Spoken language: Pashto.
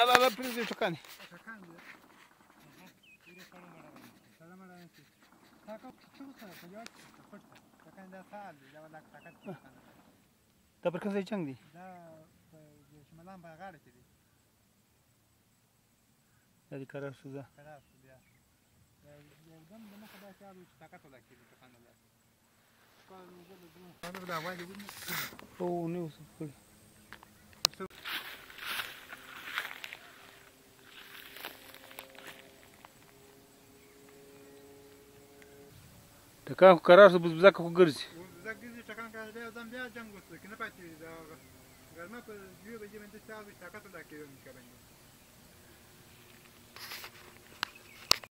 Abi abi prizi çakan. Çakan mı? دا پر کوم ځای جنگ دی دا شمالان په غاړه کې دی دا د کرار سوزا کرار سوزا یو دم د مخه دا کار چې طاقت ولا کې ټکان ولا او نه اوس ټکان خو قرار شو بزبزک خو ګرځي بزبزک ګرځي ټکان کړه دی ځم بیا جنگ وسته کنه پاتې دا غرمه په یو بجې باندې تاسو طاقت لا کوي مې کوي